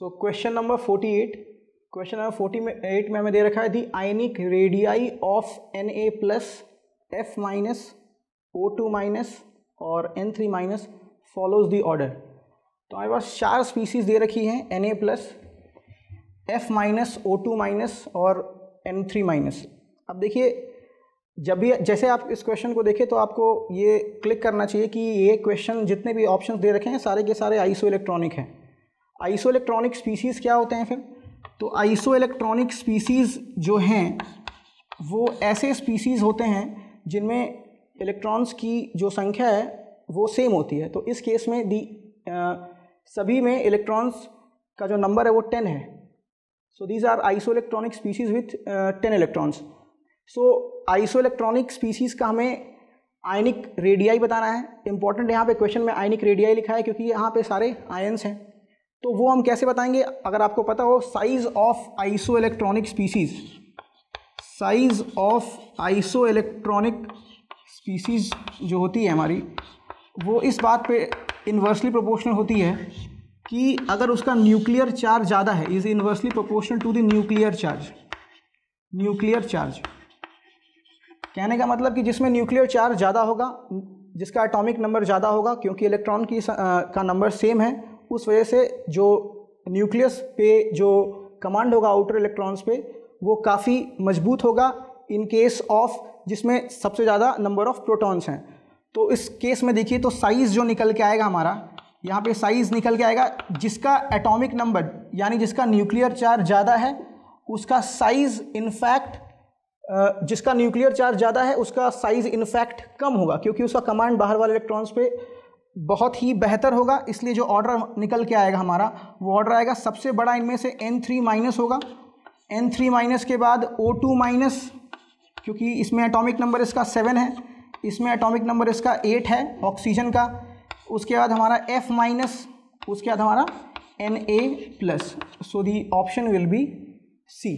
So question number forty eight question number forty में eight में हमें दे रखा है the ionic radii of N A plus F minus O two minus और N three minus follows the order तो हमारे पास चार स्पीसीज दे रखी हैं N A plus F minus O two minus और एन थ्री माइनस अब देखिए, जब भी, जैसे आप इस क्वेश्चन को देखें तो आपको ये क्लिक करना चाहिए कि ये क्वेश्चन जितने भी ऑप्शंस दे रखे हैं, सारे के सारे आइसो इलेक्ट्रॉनिक हैं। आइसो इलेक्ट्रॉनिक स्पीसीज़ क्या होते हैं फिर? तो आइसो इलेक्ट्रॉनिक स्पीसीज़ जो हैं वो ऐसे स्पीसीज़ होते हैं जिनमें इलेक्ट्रॉन्स की जो संख्या है वो सेम होती है। तो इस केस में दी आ, सभी में इलेक्ट्रॉन्स का जो नंबर है वो टेन है। So these are iso electronic species with ten electrons so iso electronic species का हमें आयनिक रेडियाई बताना है। इंपॉर्टेंट यहाँ पे क्वेश्चन में आयनिक रेडियाई लिखा है क्योंकि यहाँ पे सारे आयन्स हैं। तो वो हम कैसे बताएँगे? अगर आपको पता हो size of iso electronic species size of iso electronic species जो होती है हमारी, वो इस बात पे इन्वर्सली प्रोपोर्शनल होती है कि अगर उसका न्यूक्लियर चार्ज ज़्यादा है is inversely proportional to the nuclear charge nuclear charge कहने का मतलब कि जिसमें न्यूक्लियर चार्ज ज़्यादा होगा, जिसका एटॉमिक नंबर ज़्यादा होगा, क्योंकि इलेक्ट्रॉन की का नंबर सेम है उस वजह से जो न्यूक्लियस पे जो कमांड होगा आउटर इलेक्ट्रॉन्स पे, वो काफ़ी मज़बूत होगा इन केस ऑफ़ जिसमें सबसे ज़्यादा नंबर ऑफ़ प्रोटॉन्स हैं। तो इस केस में देखिए तो साइज़ जो निकल के आएगा हमारा, यहाँ पे साइज़ निकल के आएगा, जिसका एटॉमिक नंबर, यानी जिसका न्यूक्लियर चार्ज ज़्यादा है, उसका साइज़ इनफैक्ट जिसका न्यूक्लियर चार्ज ज़्यादा है, उसका साइज़ इनफैक्ट कम होगा, क्योंकि उसका कमांड बाहर वाले इलेक्ट्रॉन्स पे बहुत ही बेहतर होगा। इसलिए जो ऑर्डर निकल के आएगा हमारा, वो ऑर्डर आएगा। सबसे बड़ा इनमें से एन थ्री माइनस होगा। एन थ्री माइनस के बाद ओ टू माइनस क्योंकि इसमें एटॉमिक नंबर इसका सेवन है। इसमें एटॉमिक नंबर इसका एट है ऑक्सीजन का। उसके बाद हमारा एफ़ माइनस उसके बाद हमारा N A plus so the option will be C